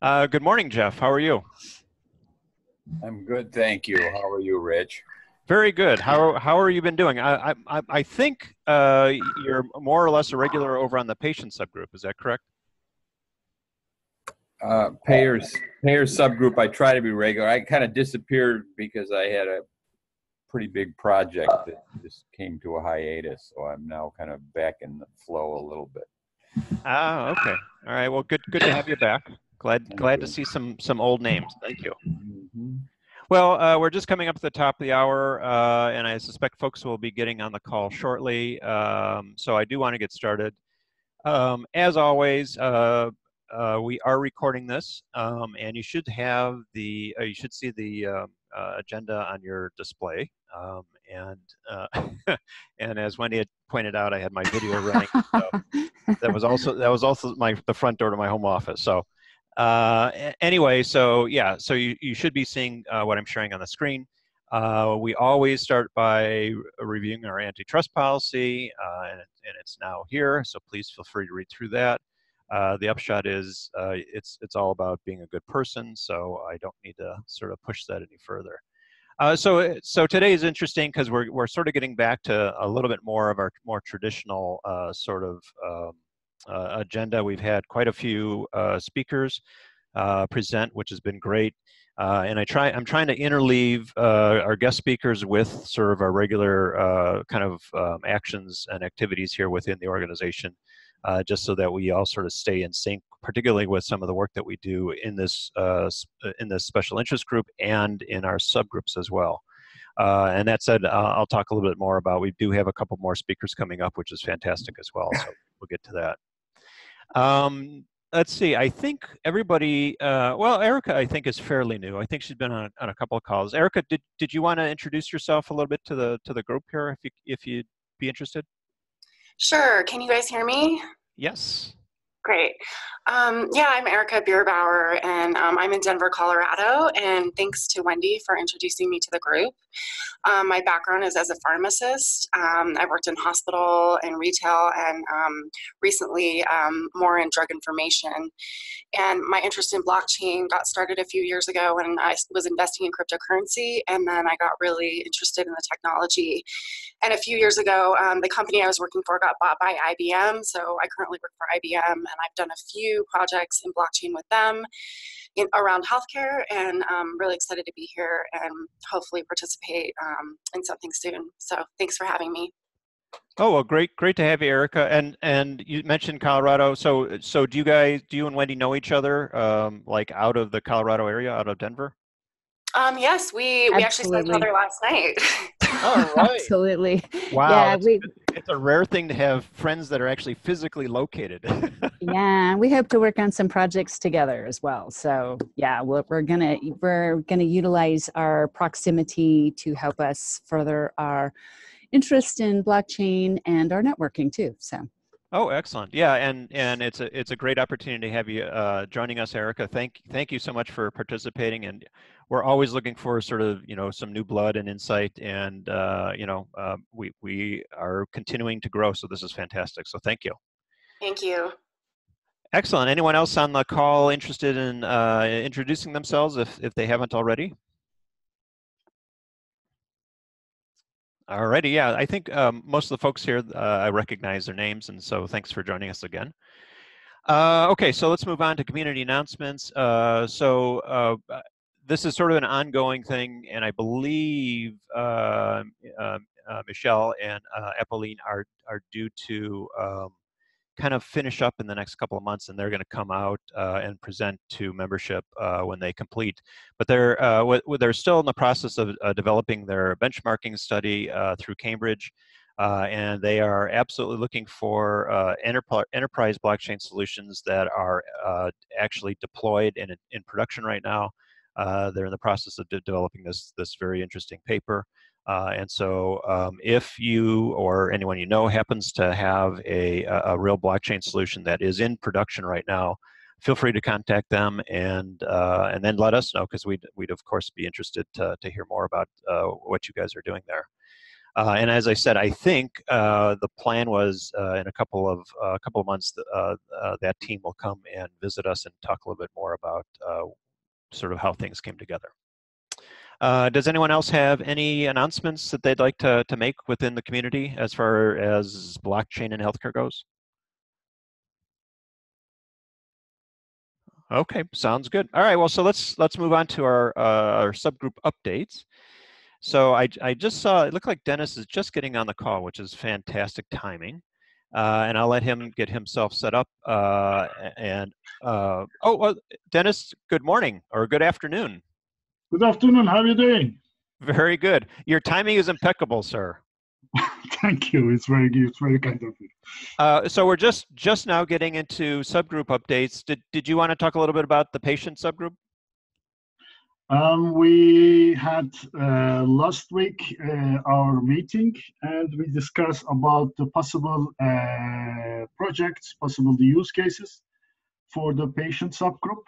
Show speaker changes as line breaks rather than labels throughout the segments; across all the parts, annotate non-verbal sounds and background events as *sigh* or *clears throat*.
Uh, good morning, Jeff. How are you?
I'm good, thank you. How are you, Rich?
Very good. How how are you been doing? I I I think uh, you're more or less a regular over on the patient subgroup. Is that correct?
Uh, payers payers subgroup. I try to be regular. I kind of disappeared because I had a pretty big project that just came to a hiatus. So I'm now kind of back in the flow a little bit.
Ah, okay. All right. Well, good good to have you back. Glad
Thank
glad
you.
to see some some old names. Thank you.
Mhm.
Well, uh, we're just coming up to the top of the hour, uh, and I suspect folks will be getting on the call shortly. Um, so I do want to get started. Um, as always, uh, uh, we are recording this, um, and you should have the uh, you should see the um, uh, agenda on your display. Um, and uh, *laughs* and as Wendy had pointed out, I had my video running. So *laughs* that was also that was also my the front door to my home office. So uh, anyway, so yeah, so you, you should be seeing uh, what I'm sharing on the screen. Uh, we always start by reviewing our antitrust policy, uh, and, and it's now here. So please feel free to read through that. Uh, the upshot is it's it's all about being a good person. So I don't need to sort of push that any further. So, so today is interesting because we're, we're sort of getting back to a little bit more of our more traditional sort of um, agenda. We've had quite a few uh, speakers uh, present, which has been great. Uh, and I try, I'm trying to interleave uh, our guest speakers with sort of our regular uh, kind of um, actions and activities here within the organization, uh, just so that we all sort of stay in sync, particularly with some of the work that we do in this uh, uh, in this special interest group and in our subgroups as well. Uh, and that said, uh, I'll talk a little bit more about. We do have a couple more speakers coming up, which is fantastic as well. So we'll get to that. Um, let's see. I think everybody. Uh, well, Erica, I think is fairly new. I think she's been on, on a couple of calls. Erica, did did you want to introduce yourself a little bit to the to the group here, if you if you'd be interested?
Sure. Can you guys hear me?
Yes.
Great. Um, yeah, I'm Erica Bierbauer, and um, I'm in Denver, Colorado. And thanks to Wendy for introducing me to the group. Um, my background is as a pharmacist. Um, I worked in hospital and retail, and um, recently um, more in drug information. And my interest in blockchain got started a few years ago when I was investing in cryptocurrency, and then I got really interested in the technology. And a few years ago, um, the company I was working for got bought by IBM. So I currently work for IBM, and I've done a few projects in blockchain with them in, around healthcare. And I'm really excited to be here and hopefully participate um, in something soon. So thanks for having me.
Oh well, great, great to have you, Erica. And and you mentioned Colorado. So so do you guys, do you and Wendy know each other, um, like out of the Colorado area, out of Denver?
Um, yes, we, we actually saw each other last night.
All *laughs* right.
Absolutely.
Wow,
Yeah,
it's,
we
it's a rare thing to have friends that are actually physically located. *laughs*
yeah, we hope to work on some projects together as well. So yeah, we're, we're gonna we're gonna utilize our proximity to help us further our interest in blockchain and our networking too. So
oh, excellent. Yeah, and and it's a it's a great opportunity to have you uh, joining us, Erica. Thank thank you so much for participating, and we're always looking for sort of you know some new blood and insight, and uh, you know uh, we we are continuing to grow, so this is fantastic. So thank you.
Thank you.
Excellent. Anyone else on the call interested in uh, introducing themselves if, if they haven't already? Alrighty, yeah, I think um, most of the folks here, uh, I recognize their names, and so thanks for joining us again. Uh, okay, so let's move on to community announcements. Uh, so uh, this is sort of an ongoing thing, and I believe uh, uh, Michelle and uh, are, are due to um, kind of finish up in the next couple of months, and they're going to come out uh, and present to membership uh, when they complete. But they're uh, w- they're still in the process of developing their benchmarking study through Cambridge, uh, and they are absolutely looking for uh, enterpri- enterprise blockchain solutions that are uh, actually deployed in in production right now. Uh, they're in the process of de- developing this this very interesting paper. Uh, and so, um, if you or anyone you know happens to have a, a real blockchain solution that is in production right now, feel free to contact them and uh, and then let us know because we'd we'd of course be interested to to hear more about uh, what you guys are doing there. Uh, and as I said, I think uh, the plan was uh, in a couple of a couple of months that team will come and visit us and talk a little bit more about sort of how things came together. Uh, does anyone else have any announcements that they'd like to, to make within the community as far as blockchain and healthcare goes? Okay, sounds good. All right, well, so let's let's move on to our, uh, our subgroup updates. So I, I just saw, it looked like Dennis is just getting on the call, which is fantastic timing. Uh, and I'll let him get himself set up. Uh, and, uh, oh, well, Dennis, good morning or good afternoon.
Good afternoon, how are you doing?
Very good. Your timing is impeccable, sir. *laughs*
Thank you. It's very good. It's very kind of you.
Uh, so we're just just now getting into subgroup updates. Did did you want to talk a little bit about the patient subgroup?
Um, we had uh, last week uh, our meeting and we discussed about the possible uh, projects, possible the use cases for the patient subgroup.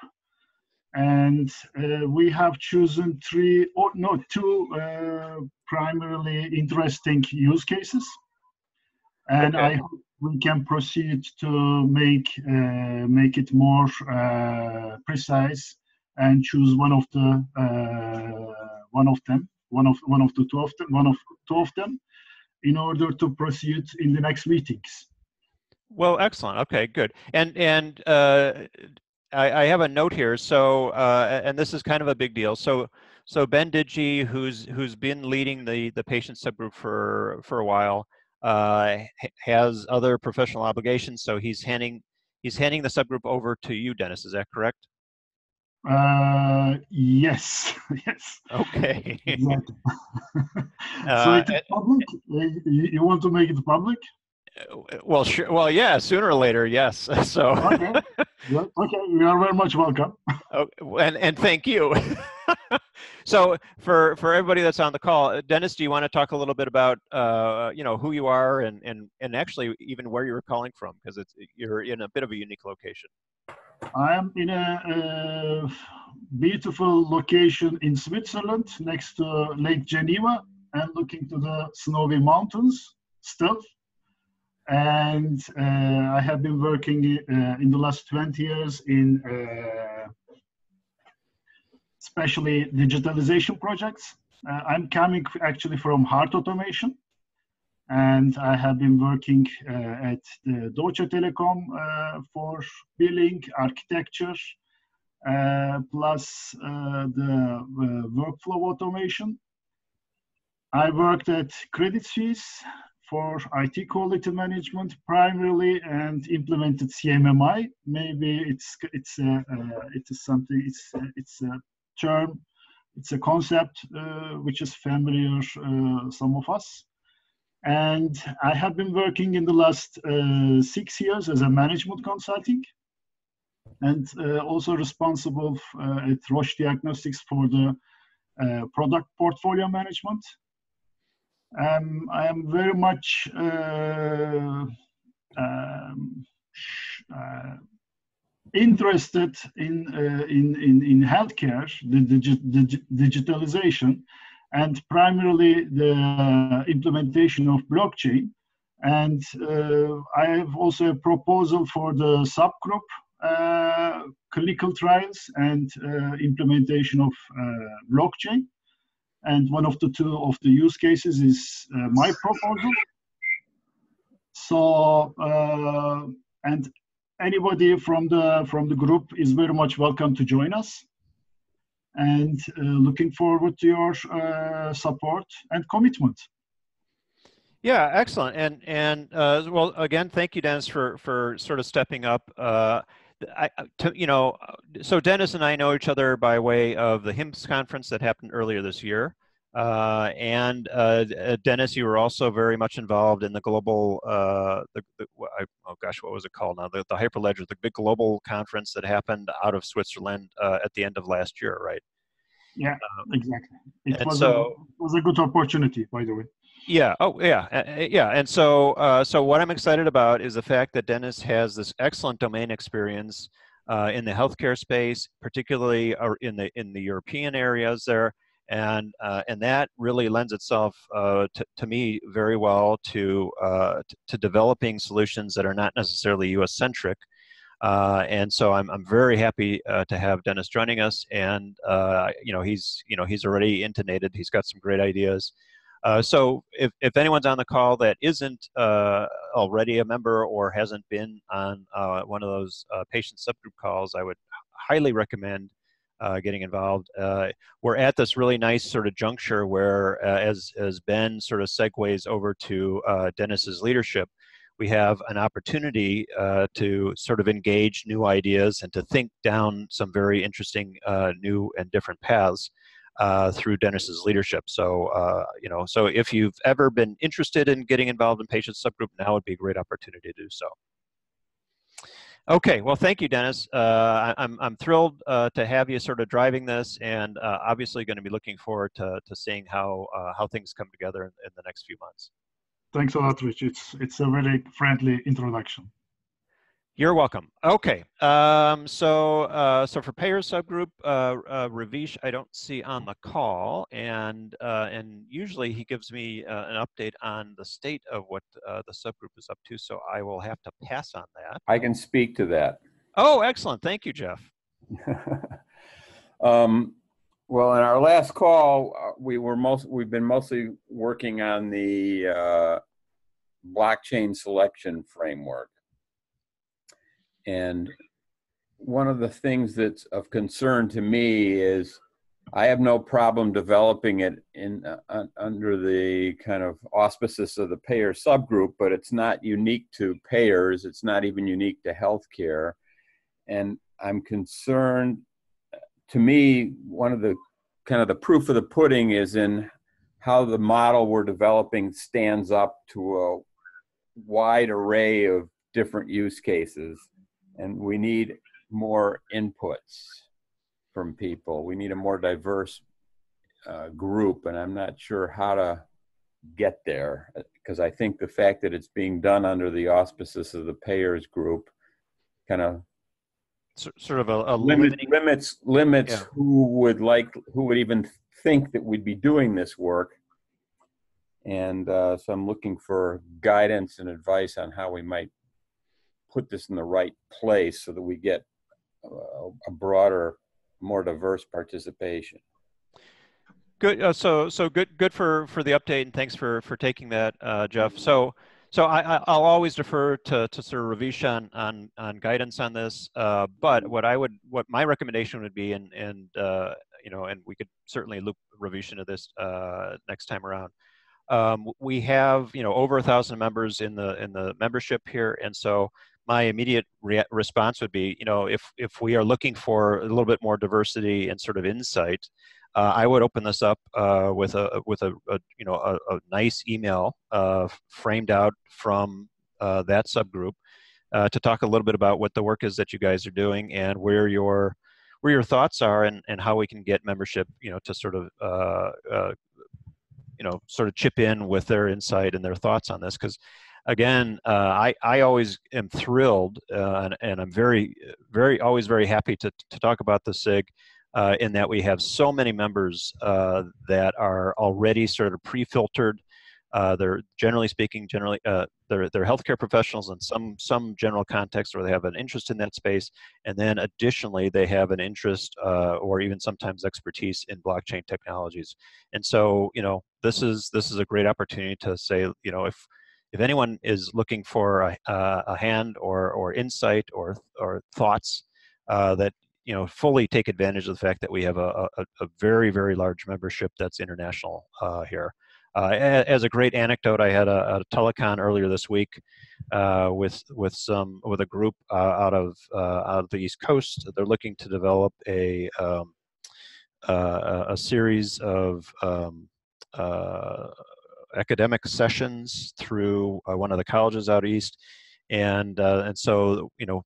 And uh, we have chosen three, or no, two uh, primarily interesting use cases. And okay. I hope we can proceed to make uh, make it more precise and choose one of the uh, one of them, one of one of the two of them, one of two of them, in order to proceed in the next meetings.
Well, excellent. Okay, good. And and uh, I, I, have a note here. So uh, and this is kind of a big deal. So so Ben Digi, who's who's been leading the the patient subgroup for for a while, uh, has other professional obligations. So he's handing he's handing the subgroup over to you, Dennis. Is that correct?
Uh, yes, *laughs* yes.
Okay.
Exactly. *laughs* so it's uh, public. You, you want to make it public?
Uh, well, sure. Well, yeah. Sooner or later, yes. *laughs* So.
okay. okay. You are very much welcome.
Oh, and and thank you. so for for everybody that's on the call, uh, Dennis, do you want to talk a little bit about uh, you know who you are and and and actually even where you're calling from because it's you're in a bit of a unique location.
I am in a, beautiful location in Switzerland next to Lake Geneva and looking to the snowy mountains still. And uh, I have been working uh, in the last 20 years in uh, especially digitalization projects. Uh, I'm coming actually from heart automation and I have been working uh, at the Deutsche Telekom uh, for billing, architecture, uh, plus uh, the uh, workflow automation. I worked at Credit Suisse for IT quality management primarily and implemented CMMI. Maybe it's it's a, uh, it is something it's it's a term, it's a concept which is familiar some of us. And I have been working in the last uh, six years as a management consulting and uh, also responsible uh, at Roche Diagnostics for the uh, product portfolio management. Um, I am very much uh, um, interested in, in, in, in healthcare, the digi digi digitalization, and primarily the implementation of blockchain. And uh, I have also a proposal for the subgroup uh, clinical trials and uh, implementation of uh, blockchain. And one of the two of the use cases is uh, my proposal. So, uh, and anybody from the from the group is very much welcome to join us and uh, looking forward to your uh, support and commitment.
Yeah, excellent. And and uh, well, again, thank you, Dennis, for for sort of stepping up. Uh, I, to, you know, so Dennis and I know each other by way of the HIMSS conference that happened earlier this year. Uh, and uh, Dennis, you were also very much involved in the global, uh, the, the, oh gosh, what was it called now? The, the Hyperledger, the big global conference that happened out of Switzerland uh, at the end of last year, right?
Yeah, um, exactly. It was, so, a, it was a good opportunity, by the way.
Yeah. Oh, yeah. Yeah. And so, uh, so what I'm excited about is the fact that Dennis has this excellent domain experience uh, in the healthcare space, particularly in the in the European areas there and uh, and that really lends itself uh, to, to me very well to, uh, to, developing solutions that are not necessarily U.S. centric. Uh, and so I'm, I'm very happy uh, to have Dennis joining us, and uh, you know he's you know he's already intonated. He's got some great ideas. so if, if anyone's on the call that isn't already a member or hasn't been on one of those patient subgroup calls, I would highly recommend uh, getting involved. Uh, we're at this really nice sort of juncture where, uh, as, as Ben sort of segues over to uh, Dennis's leadership, we have an opportunity uh, to sort of engage new ideas and to think down some very interesting uh, new and different paths. through Dennis's leadership. So, you know, so if you've ever been interested in getting involved in patient subgroup, now would be a great opportunity to do so. Okay, well, thank you, Dennis. Uh, I, am I'm thrilled uh, to have you sort of driving this, and uh, obviously going to be looking forward to, to seeing how uh, how things come together in, in, the next few months.
Thanks a lot, Rich. It's it's a very friendly introduction.
You're welcome. Okay, um, so uh, so for payer subgroup, uh, uh, Ravish, I don't see on the call, and uh, and usually he gives me uh, an update on the state of what uh, the subgroup is up to. So I will have to pass on that.
I can speak to that.
Oh, excellent! Thank you, Jeff. *laughs*
um, well, in our last call, we were most we've been mostly working on the blockchain selection framework and one of the things that's of concern to me is I have no problem developing it in uh, under the kind of auspices of the payer subgroup, but it's not unique to payers. It's not even unique to healthcare, and I'm concerned. To me, one of the kind of the proof of the pudding is in how the model we're developing stands up to a wide array of different use cases and we need more inputs from people. We need a more diverse uh, group, and I'm not sure how to get there because I think the fact that it's being done under the auspices of the payers group kind of
sort of a, a
limit, limits limits yeah. who would like who would even think that we'd be doing this work and uh, so i'm looking for guidance and advice on how we might put this in the right place so that we get a, a broader, more diverse participation.
Good. Uh, so so good good for for the update and thanks for for taking that, uh, Jeff. So so I, will always defer to, to Sir Ravish on, on, on guidance on this. Uh, but what I would, what my recommendation would be, and, and uh, you know, and we could certainly loop Ravish into this uh, next time around. Um, we have, you know, over a thousand members in the in the membership here, and so my immediate re- response would be, you know, if if we are looking for a little bit more diversity and sort of insight, uh, I would open this up uh, with a with a, a you know a, a nice email uh, framed out from uh, that subgroup uh, to talk a little bit about what the work is that you guys are doing and where your where your thoughts are and, and how we can get membership you know to sort of uh, you know sort of chip in with their insight and their thoughts on this. Because again, uh, I, I always am thrilled uh, and, and, I'm very, very, always very happy to, to talk about the SIG uh, in that we have so many members uh, that are already sort of pre-filtered. Uh, they're generally speaking, generally, uh, they're, they're healthcare professionals in some, some general context or they have an interest in that space. And then additionally, they have an interest or even sometimes expertise in blockchain technologies. And so, you know, this is, this is a great opportunity to say, you know, if, if anyone is looking for a, a hand or, or insight or, or thoughts uh, that you know fully take advantage of the fact that we have a, a, a very very large membership that's international uh, here. Uh, as a great anecdote, I had a, a telecon earlier this week uh, with with some with a group uh, out of uh, out of the East Coast. They're looking to develop a um, a series of um, academic sessions through uh, one of the colleges out east, and uh, and so you know,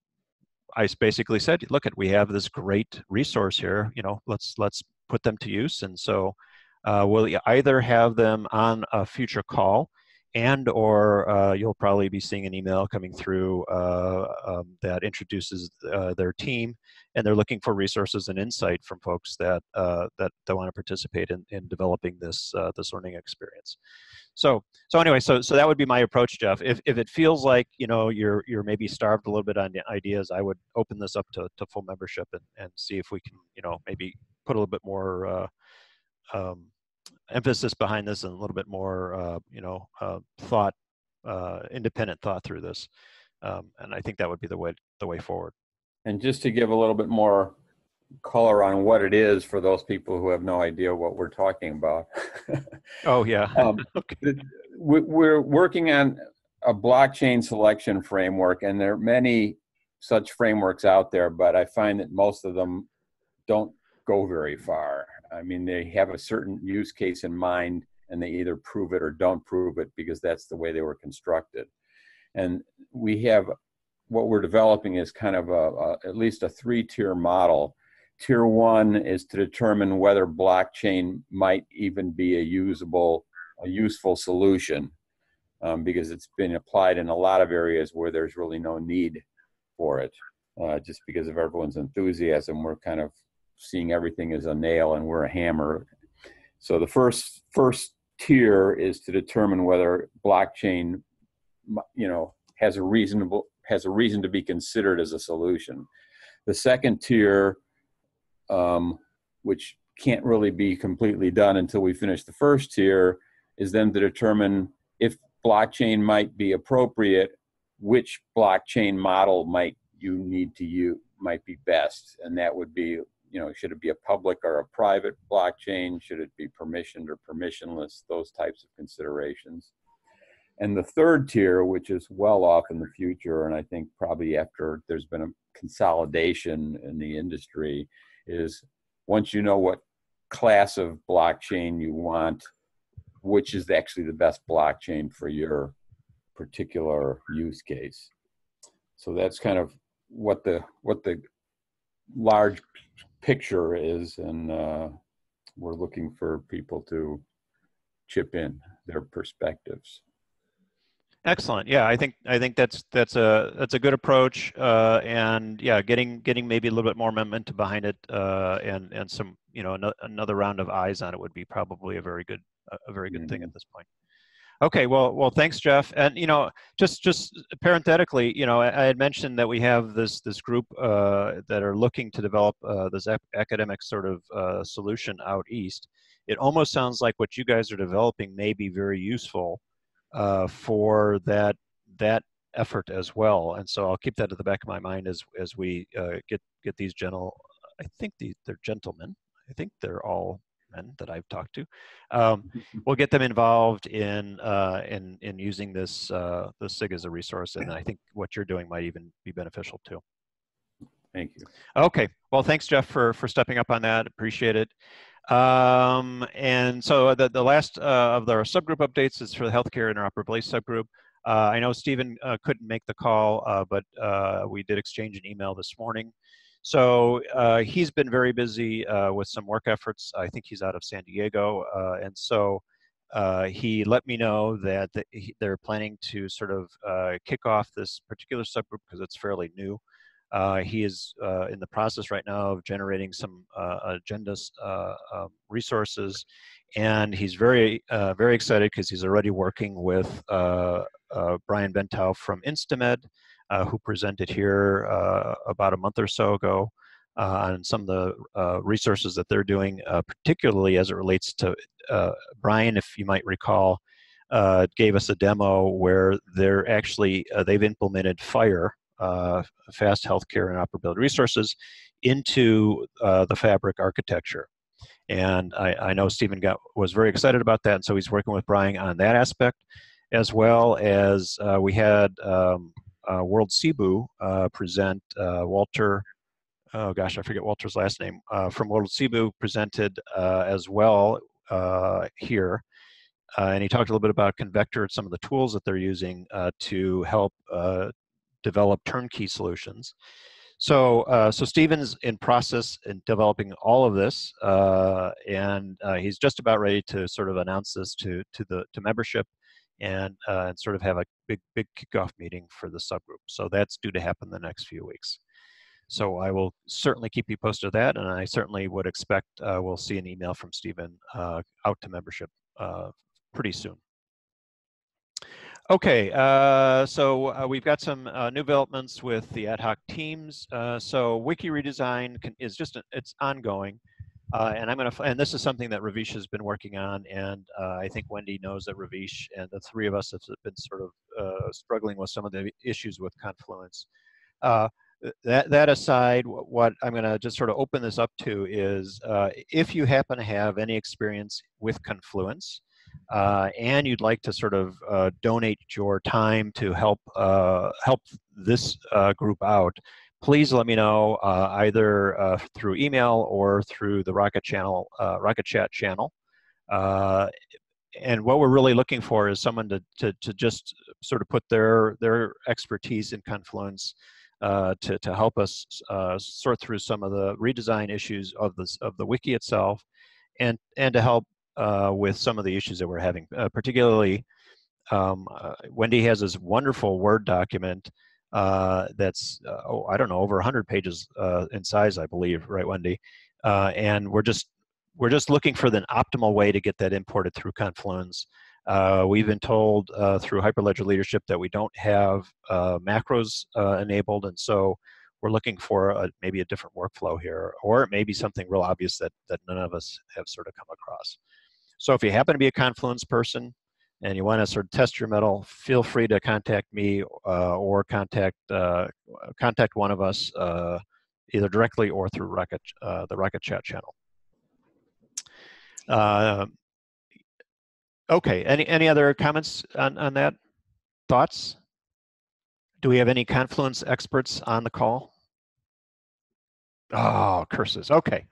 I basically said, look, at we have this great resource here. You know, let's let's put them to use, and so uh, we'll either have them on a future call and or uh, you'll probably be seeing an email coming through uh, um, that introduces uh, their team and they're looking for resources and insight from folks that uh, that, want to participate in, in developing this uh, this learning experience. So so anyway so so that would be my approach jeff. If, if it feels like you know you're you're maybe starved a little bit on ideas i would open this up to, to full membership and, and see if we can you know maybe put a little bit more uh, um, emphasis behind this and a little bit more, uh, you know, uh, thought, uh, independent thought through this. Um, and I think that would be the way the way forward.
And just to give a little bit more color on what it is for those people who have no idea what we're talking about. *laughs*
oh yeah. um, *laughs*
okay. We're working on a blockchain selection framework, and there are many such frameworks out there, but I find that most of them don't go very far. I mean, they have a certain use case in mind and they either prove it or don't prove it because that's the way they were constructed. And we have what we're developing is kind of a, a at least a three tier model. Tier one is to determine whether blockchain might even be a usable, a useful solution um, because it's been applied in a lot of areas where there's really no need for it. Uh, just because of everyone's enthusiasm, we're kind of seeing everything as a nail and we're a hammer. So the first first tier is to determine whether blockchain, you know, has a reasonable has a reason to be considered as a solution. The second tier, um, which can't really be completely done until we finish the first tier, is then to determine if blockchain might be appropriate, which blockchain model might you need to use might be best, and that would be you know, should it be a public or a private blockchain? Should it be permissioned or permissionless? Those types of considerations. And the third tier, which is well off in the future, and I think probably after there's been a consolidation in the industry, is once you know what class of blockchain you want, which is actually the best blockchain for your particular use case. So that's kind of what the what the large picture is, and uh, we're looking for people to chip in their perspectives.
Excellent. Yeah, I think I think that's that's a that's a good approach, uh, and yeah, getting getting maybe a little bit more momentum behind it, uh, and and some you know another round of eyes on it would be probably a very good a very good mm-hmm. thing at this point. Okay, well, well, thanks, Jeff. And you know, just just parenthetically, you know, I, I had mentioned that we have this this group uh, that are looking to develop uh, this academic sort of uh, solution out east. It almost sounds like what you guys are developing may be very useful uh, for that that effort as well. And so I'll keep that at the back of my mind as as we uh, get get these gentle. I think these they're gentlemen. I think they're all men that I've talked to. Um, *laughs* we'll get them involved in uh, in in using this uh, the SIG as a resource, and I think what you're doing might even be beneficial too.
Thank you.
Okay. Well, thanks, Jeff, for for stepping up on that. Appreciate it. Um, and so the the last uh, of our subgroup updates is for the healthcare interoperability subgroup. Uh, I know Stephen uh, couldn't make the call, uh, but uh, we did exchange an email this morning. So uh, he's been very busy uh, with some work efforts. I think he's out of San Diego. Uh, and so uh, he let me know that they're planning to sort of uh, kick off this particular subgroup because it's fairly new. Uh, he is in the process right now of generating some agendas um, resources, and he's very very excited because he's already working with Brian Bentow from Instamed, who presented here uh, about a month or so ago uh, on some of the resources that they're doing, particularly as it relates to Brian, if you might recall, uh, gave us a demo where they're actually uh, they've implemented FHIR. uh, Fast Healthcare Interoperability Resources, into the Fabric architecture. And I, I know Stephen got was very excited about that, and so he's working with Brian on that aspect, as well as we had um, uh, WorldSibu uh, present uh, Walter, oh gosh, I forget Walter's last name, from WorldSibu presented as well here. and he talked a little bit about Convector and some of the tools that they're using to help develop turnkey solutions. So, uh, so Stephen's in process in developing all of this, uh, and uh, he's just about ready to sort of announce this to to the to membership and, uh, and sort of have a big, big kickoff meeting for the subgroup. So that's due to happen the next few weeks. So I will certainly keep you posted of that, and I certainly would expect uh, we'll see an email from Stephen uh, out to membership uh, pretty soon. Okay, uh, so uh, we've got some uh, new developments with the ad hoc teams. Uh, so wiki redesign can, is just, a, it's ongoing. Uh, and I'm gonna, and this is something that Ravish has been working on, and uh, I think Wendy knows that Ravish and the three of us have been sort of struggling with some of the issues with Confluence. that, that aside, what I'm gonna just sort of open this up to is if you happen to have any experience with Confluence, uh, and you'd like to sort of uh, donate your time to help uh, help this uh, group out, please let me know uh, either uh, through email or through the Rocket Channel Rocket Chat channel. and what we're really looking for is someone to, to, to just sort of put their their expertise in Confluence to, to help us sort through some of the redesign issues of this of the wiki itself, and and to help uh, with some of the issues that we're having, uh, particularly um, uh, Wendy has this wonderful Word document uh, that's, uh, oh, I don't know, over 100 pages uh, in size, I believe, right, Wendy? and we're just we're just looking for the optimal way to get that imported through Confluence. we've been told through Hyperledger leadership that we don't have macros enabled, and so we're looking for a, maybe a different workflow here, or it may be something real obvious that, that none of us have sort of come across. So if you happen to be a Confluence person and you want to sort of test your mettle, feel free to contact me uh, or contact uh, contact one of us uh, either directly or through Rocket uh, the Rocket Chat channel. Uh, okay, any any other comments on, on that? Thoughts? Do we have any Confluence experts on the call? Oh, curses. Okay.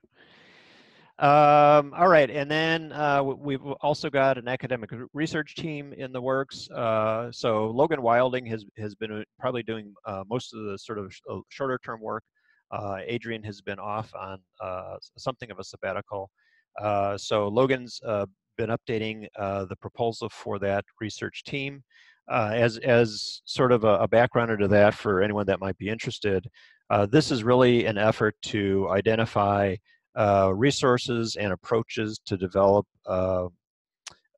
Um, all right, and then uh, we've also got an academic research team in the works. Uh, so Logan Wilding has has been uh, probably doing uh, most of the sort of uh, shorter term work. Uh, Adrian has been off on something of a sabbatical. so Logan's been updating the proposal for that research team. as as sort of a, a backgrounder to that for anyone that might be interested, this is really an effort to identify uh, resources and approaches to develop uh,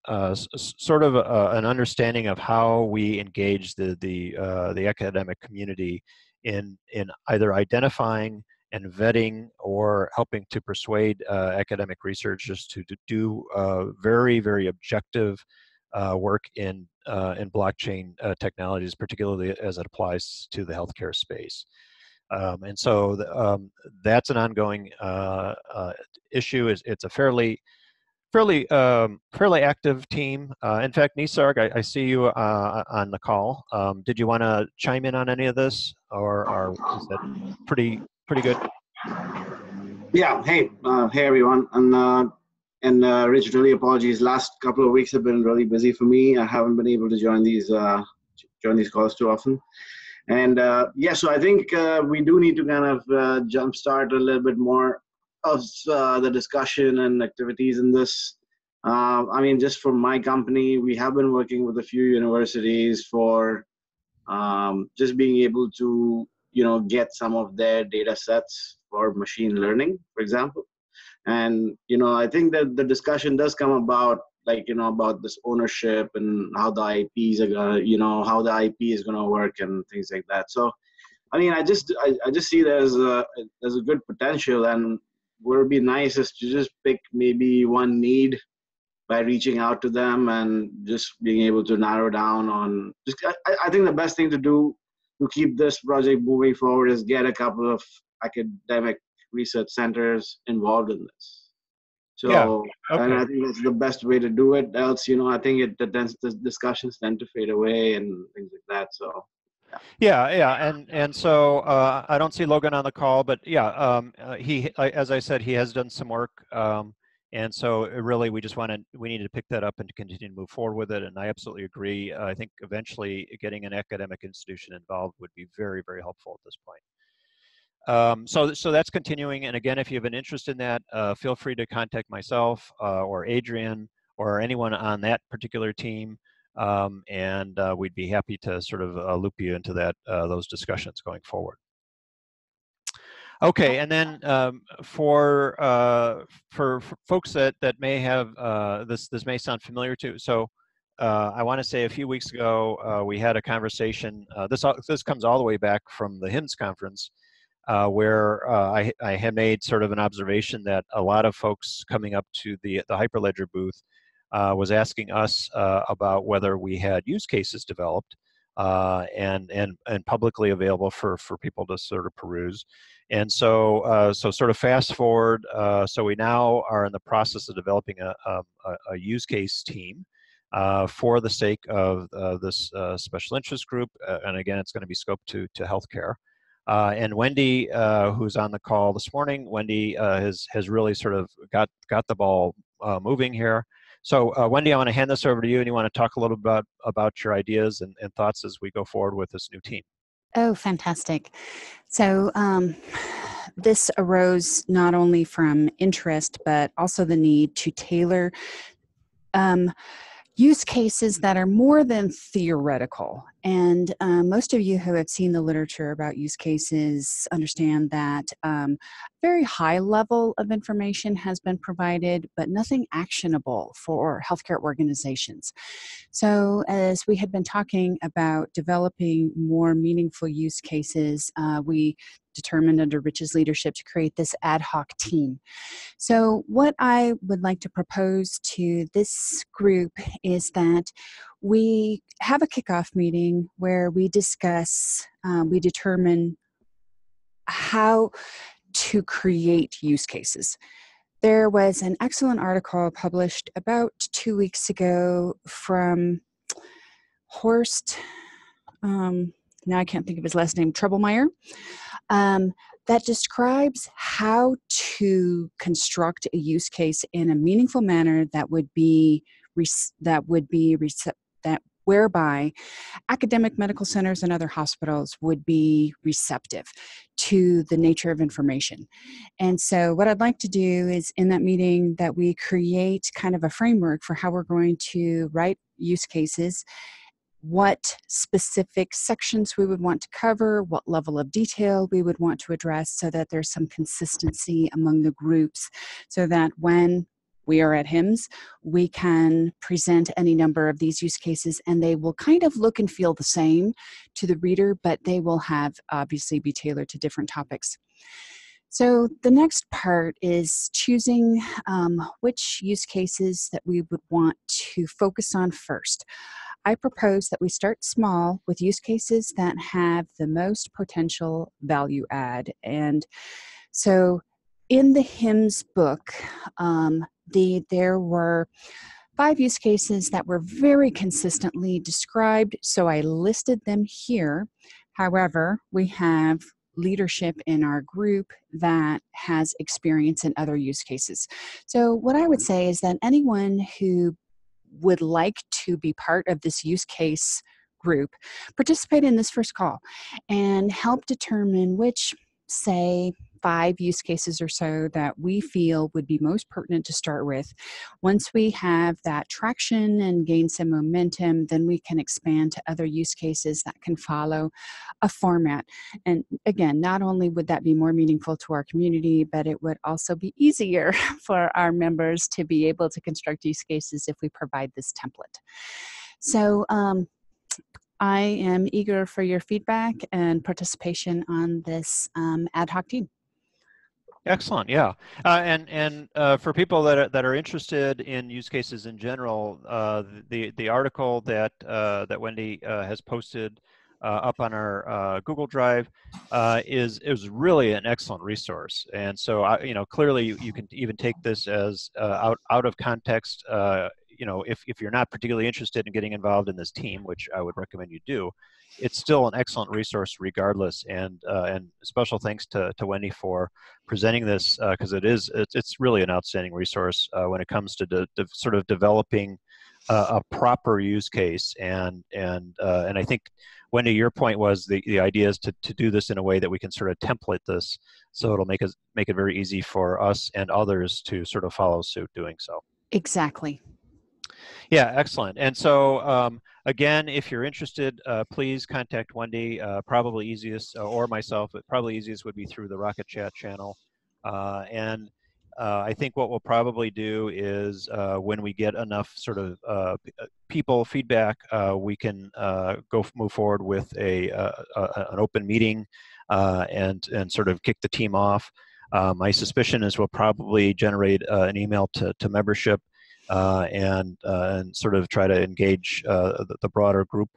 uh, sort of a, an understanding of how we engage the the uh, the academic community in in either identifying and vetting or helping to persuade uh, academic researchers to, to do uh, very very objective work in in blockchain technologies, particularly as it applies to the healthcare space. Um, and so um, that's an ongoing uh, uh, issue. Is it's a fairly fairly um, fairly active team. Uh, in fact, Nisarg, I, I see you uh, on the call. Um, did you want to chime in on any of this, or, or is that pretty pretty good?
Yeah. Hey, uh, hey everyone, and uh, and Rich, really apologies. Last couple of weeks have been really busy for me. I haven't been able to join these join these calls too often. And uh, yeah, so I think uh, we do need to kind of uh, jumpstart a little bit more of uh, the discussion and activities in this. Uh, I mean, just for my company, we have been working with a few universities for um, just being able to, you know, get some of their data sets for machine learning, for example. And, you know, I think that the discussion does come about like you know about this ownership and how the IPs are gonna you know how the IP is gonna work and things like that. So, I mean, I just I, I just see there's a there's a good potential and what would be nice is to just pick maybe one need by reaching out to them and just being able to narrow down on just I, I think the best thing to do to keep this project moving forward is get a couple of academic research centers involved in this so, yeah. okay. and I think that's the best way to do it. Else, you know, I think it the discussions tend to fade away and things like that. So.
Yeah, yeah, and and so uh, I don't see Logan on the call, but yeah, um, uh, he, as I said, he has done some work, um, and so really we just want to we need to pick that up and to continue to move forward with it. And I absolutely agree. Uh, I think eventually getting an academic institution involved would be very very helpful at this point. Um, so, so that's continuing. And again, if you have an interest in that, uh, feel free to contact myself uh, or Adrian or anyone on that particular team. Um, and uh, we'd be happy to sort of uh, loop you into that uh, those discussions going forward. Okay, and then um, for, uh, for, for folks that that may have this this may sound familiar to so. Uh, I want to say a few weeks ago uh, we had a conversation. Uh, this this comes all the way back from the HIMSS conference, uh, where I I had made sort of an observation that a lot of folks coming up to the the Hyperledger booth was asking us about whether we had use cases developed and and and publicly available for for people to sort of peruse. And so, uh, so sort of fast forward. Uh, so we now are in the process of developing a, a, a use case team uh, for the sake of uh, this uh, special interest group. Uh, and again, it's going to be scoped to to healthcare. Uh, and Wendy, uh, who's on the call this morning, Wendy uh, has has really sort of got got the ball moving here. So, Wendy, I want to hand this over to you, and you want to talk a little bit about about your ideas and, and thoughts as we go forward with this new team.
Oh, fantastic. So, um, this arose not only from interest, but also the need to tailor um, use cases that are more than theoretical. And um, most of you who have seen the literature about use cases understand that um, very high level of information has been provided, but nothing actionable for healthcare organizations. So, as we had been talking about developing more meaningful use cases, uh, we determined under Rich's leadership to create this ad hoc team. So, what I would like to propose to this group is that we have a kickoff meeting where we discuss, um, we determine how to create use cases. There was an excellent article published about two weeks ago from Horst. Um, now I can't think of his last name, Treiblmaier, um, that describes how to construct a use case in a meaningful manner that would be that would be that whereby academic medical centers and other hospitals would be receptive to the nature of information. And so what I'd like to do is in that meeting that we create kind of a framework for how we're going to write use cases what specific sections we would want to cover, what level of detail we would want to address, so that there's some consistency among the groups, so that when we are at HIMSS, we can present any number of these use cases and they will kind of look and feel the same to the reader, but they will have obviously be tailored to different topics. So the next part is choosing um, which use cases that we would want to focus on first. I propose that we start small with use cases that have the most potential value add. And so in the HIMSS book, um, the, there were five use cases that were very consistently described, so I listed them here. However, we have leadership in our group that has experience in other use cases. So, what I would say is that anyone who would like to be part of this use case group, participate in this first call and help determine which, say, five use cases or so that we feel would be most pertinent to start with. Once we have that traction and gain some momentum, then we can expand to other use cases that can follow a format. And again, not only would that be more meaningful to our community, but it would also be easier *laughs* for our members to be able to construct use cases if we provide this template. So, um, I am eager for your feedback and participation on this um, ad hoc team.
Excellent, yeah, uh, and and uh, for people that are, that are interested in use cases in general, uh, the the article that uh, that Wendy uh, has posted uh, up on our Google Drive is is really an excellent resource, and so I, you know clearly you, you can even take this as out out of context. You know, if if you're not particularly interested in getting involved in this team, which I would recommend you do, it's still an excellent resource regardless. And uh, and special thanks to, to Wendy for presenting this because uh, it is it's, it's really an outstanding resource uh, when it comes to de- de- sort of developing a proper use case. And and uh, and I think Wendy, your point was the, the idea is to, to do this in a way that we can sort of template this so it'll make us make it very easy for us and others to sort of follow suit doing so.
Exactly.
Yeah, excellent. And so, um, again, if you're interested, uh, please contact Wendy. Uh, probably easiest, uh, or myself, but probably easiest would be through the Rocket Chat channel. Uh, and uh, I think what we'll probably do is uh, when we get enough sort of people feedback, we can go move forward with a, a an open meeting and and sort of kick the team off. my suspicion is we'll probably generate an email to, to membership Uh, and uh, and sort of try to engage uh, the, the, broader group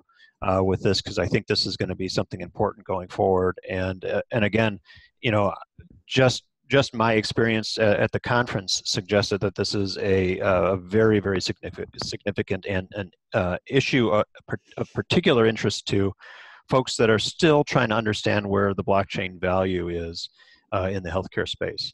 with this because I think this is going to be something important going forward. And and again, you know, just just my experience at the conference suggested that this is a, a very, very significant, significant and an uh, issue of, of particular interest to folks that are still trying to understand where the blockchain value is uh, in the healthcare space.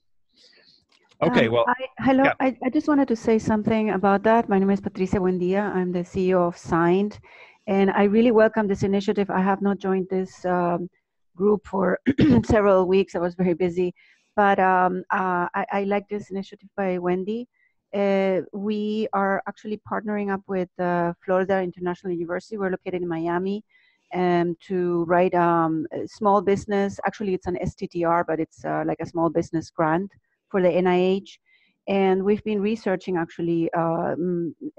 Okay,
um,
well.
I, hello,
yeah.
I, I, just wanted to say something about that. My name is Patricia Buendia. I'm the CEO of Signed, and I really welcome this initiative. I have not joined this um, group for *clears throat* several weeks. I was very busy. But um, uh, I, I, like this initiative by Wendy. Uh, we are actually partnering up with uh, Florida International University. We're located in Miami. Um, to write um, a small business. Actually, it's an STTR, but it's uh, like a small business grant for the NIH. And we've been researching actually uh,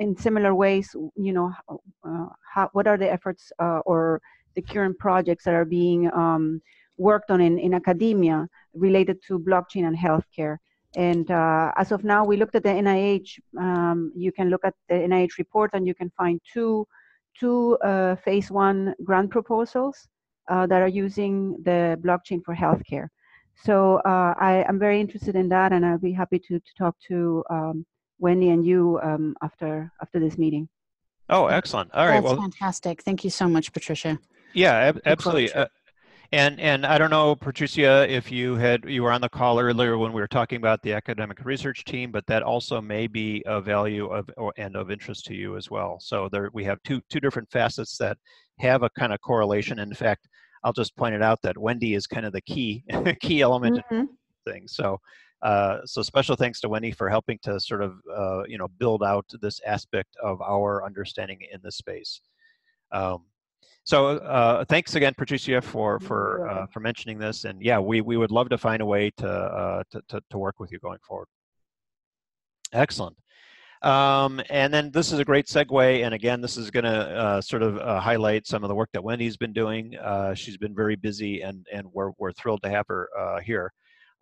in similar ways. You know, uh, how, what are the efforts uh, or the current projects that are being um, worked on in, in academia related to blockchain and healthcare. And uh, as of now, we looked at the NIH. Um, you can look at the NIH report and you can find two, two uh, phase one grant proposals uh, that are using the blockchain for healthcare. So uh, I am very interested in that and I'll be happy to, to talk to um, Wendy and you um, after, after this meeting.
Oh, excellent. All right.
That's
well,
fantastic. Thank you so much, Patricia.
Yeah, ab absolutely. And and I don't know, Patricia, if you had you were on the call earlier when we were talking about the academic research team, but that also may be a value of or, and of interest to you as well. So there we have two two different facets that have a kind of correlation. In fact, I'll just point it out that Wendy is kind of the key *laughs* key element mm -hmm. thing. So. Uh, so special thanks to Wendy for helping to sort of uh, you know build out this aspect of our understanding in this space. Um, so uh, thanks again, Patricia, for for uh, for mentioning this. And yeah, we we would love to find a way to uh, to, to, to work with you going forward. Excellent. Um, and then this is a great segue. And again, this is going to uh, sort of uh, highlight some of the work that Wendy's been doing. Uh, she's been very busy, and and we're we're thrilled to have her here.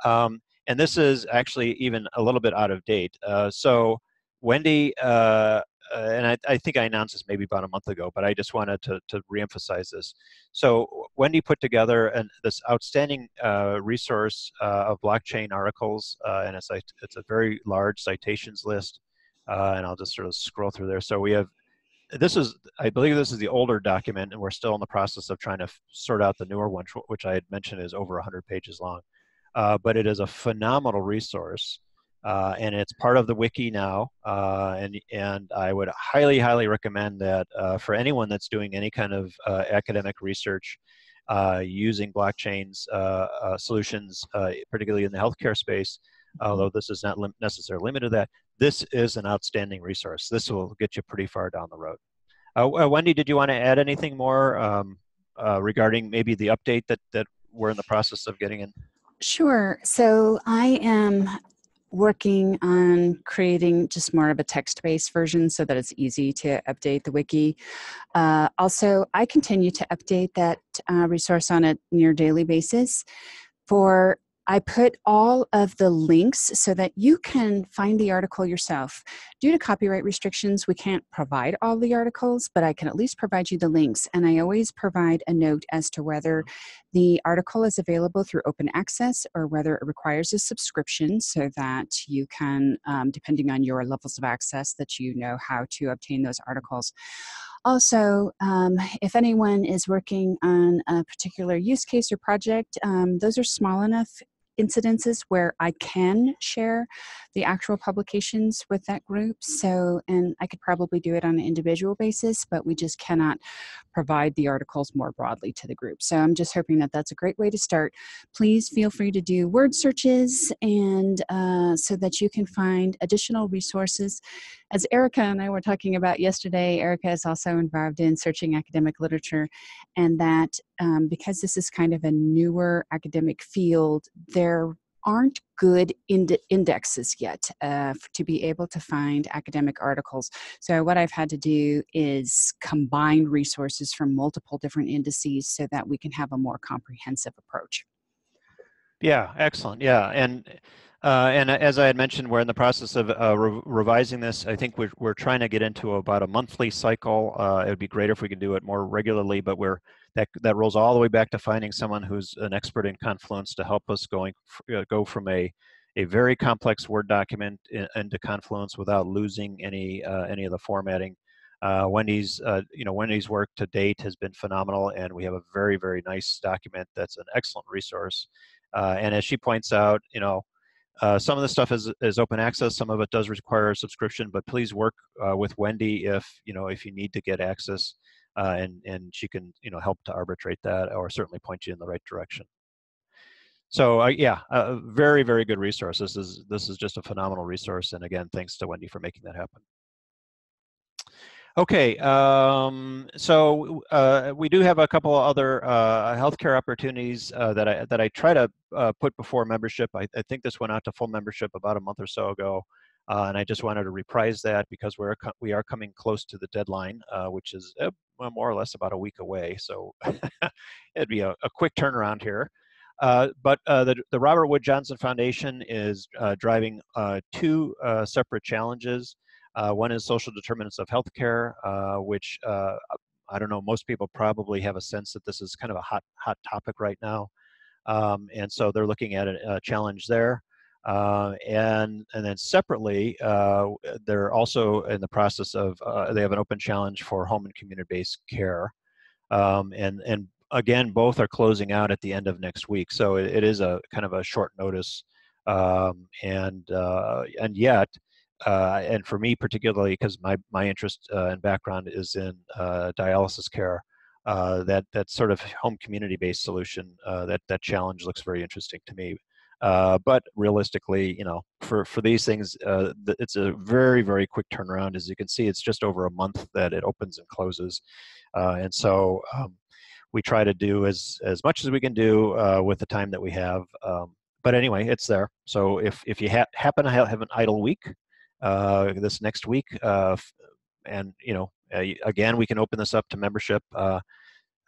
Um, and this is actually even a little bit out of date. so Wendy uh, and I, I, think I announced this maybe about a month ago, but I just wanted to, to reemphasize this. So Wendy put together an, this outstanding uh, resource uh, of blockchain articles, uh, and it's it's a very large citations list, uh, and I'll just sort of scroll through there. So we have, this is, I believe this is the older document, and we're still in the process of trying to sort out the newer one, which I had mentioned is over 100 pages long. Uh, but it is a phenomenal resource. Uh, and it's part of the wiki now. Uh, and and I would highly, highly recommend that uh, for anyone that's doing any kind of uh, academic research using blockchains solutions, particularly in the healthcare space. Although this is not lim necessarily limited to that, this is an outstanding resource. This will get you pretty far down the road. Wendy, did you want to add anything more um, regarding maybe the update that that we're in the process of getting in?
Sure. So I am working on creating just more of a text-based version so that it's easy to update the wiki. Uh, also, I continue to update that uh, resource on a near daily basis. For I put all of the links so that you can find the article yourself. Due to copyright restrictions, we can't provide all the articles, but I can at least provide you the links. And I always provide a note as to whether the article is available through open access or whether it requires a subscription so that you can, um, depending on your levels of access, that you know how to obtain those articles. Also, um, if anyone is working on a particular use case or project, um, those are small enough incidences where I can share the actual publications with that group. So, and I could probably do it on an individual basis, but we just cannot provide the articles more broadly to the group. So I'm just hoping that that's a great way to start. Please feel free to do word searches and uh, so that you can find additional resources. As Erica and I were talking about yesterday, Erica is also involved in searching academic literature, and that um, because this is kind of a newer academic field, there aren't good ind- indexes yet uh, to be able to find academic articles. So, what I've had to do is combine resources from multiple different indices so that we can have a more comprehensive approach.
Yeah, excellent. Yeah, and uh, and as I had mentioned, we're in the process of uh, re revising this. I think we're, we're trying to get into about a monthly cycle. Uh, it would be great if we could do it more regularly, but we're that that rolls all the way back to finding someone who's an expert in Confluence to help us going uh, go from a a very complex Word document in, into Confluence without losing any uh, any of the formatting. Uh, Wendy's, you know, Wendy's work to date has been phenomenal, and we have a very, very nice document that's an excellent resource. and as she points out, you know, uh, some of the stuff is, is open access. Some of it does require a subscription, but please work uh, with Wendy if you know if you need to get access, uh, and and she can you know help to arbitrate that or certainly point you in the right direction. So uh, yeah, a very very good resource. This is this is just a phenomenal resource, and again, thanks to Wendy for making that happen. Okay, um, so uh, we do have a couple of other uh, healthcare opportunities uh, that I that I try to uh, put before membership. I, I, think this went out to full membership about a month or so ago, uh, and I just wanted to reprise that because we're we are coming close to the deadline, uh, which is more or less about a week away. So *laughs* it'd be a, a quick turnaround here. but the, the Robert Wood Johnson Foundation is driving two separate challenges. Uh, one is social determinants of healthcare, uh, which uh, I don't know, most people probably have a sense that this is kind of a hot, hot topic right now. Um, and so they're looking at a, a challenge there. Uh, and and then separately, uh, they're also in the process of uh, they have an open challenge for home and community-based care, um, and and again both are closing out at the end of next week. So it, it is a kind of a short notice, um, and and yet uh, and for me particularly, because my my interest uh, and background is in uh, dialysis care, uh, that that sort of home community based solution, uh, that that challenge looks very interesting to me. Uh, but realistically, you know, for for these things, it's a very very quick turnaround. As you can see, it's just over a month that it opens and closes, and so. Um, we try to do as as much as we can do with the time that we have. Um, but anyway, it's there. So if if you ha happen to have an idle week, uh, this next week. Uh, and you know, uh, again, we can open this up to membership.